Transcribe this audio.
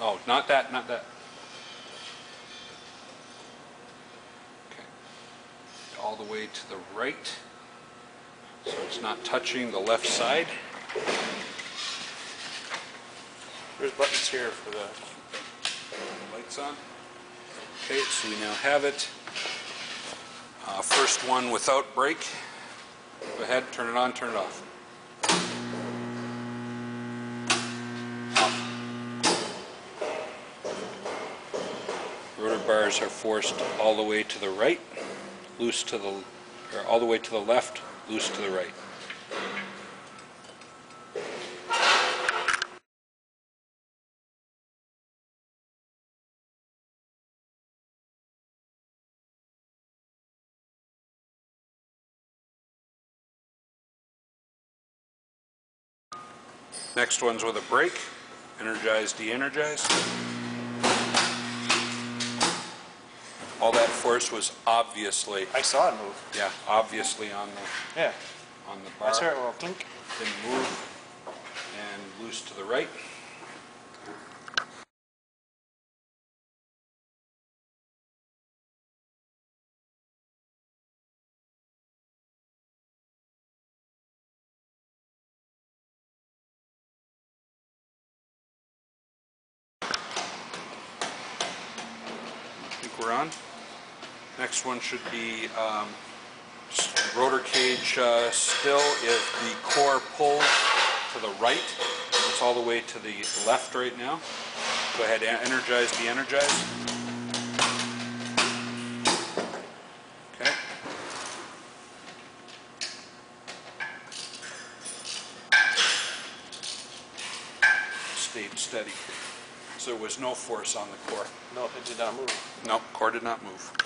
Oh, not that, not that. Okay. All the way to the right. So it's not touching the left side. There's buttons here for the, Lights on. Okay, so we now have it. Uh, First one without brake. Go ahead, turn it on, turn it off. Bars are forced all the way to the right, loose to the, or all the way to the left, loose to the right. Next one's with a brake, energize, de-energize. All that force was obviously, I saw it move. yeah, obviously on the, Yeah, on the I bar. saw it well clink. Didn't move, and loose to the right. Think we're on. Next one should be um, rotor cage uh, still if the core pulls to the right. It's all the way to the left right now. Go ahead, en- energize, de-energize. Okay. Stayed steady. So there was no force on the core. No, it did not move. Nope, core did not move.